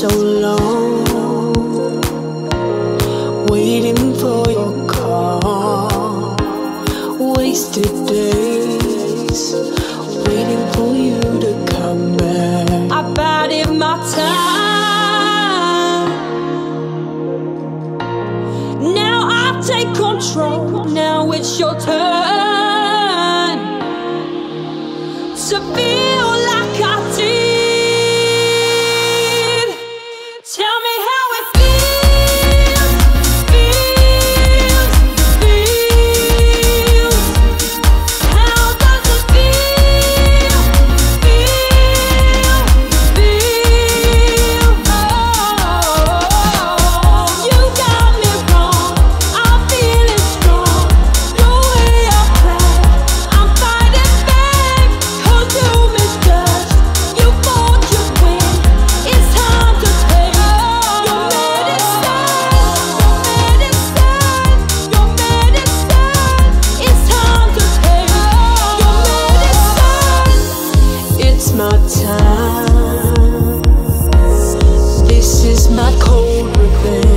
so long, waiting for your call. Wasted days, waiting for you to come back. I bided my time. Now I take control. Now it's your turn to be. not cold with.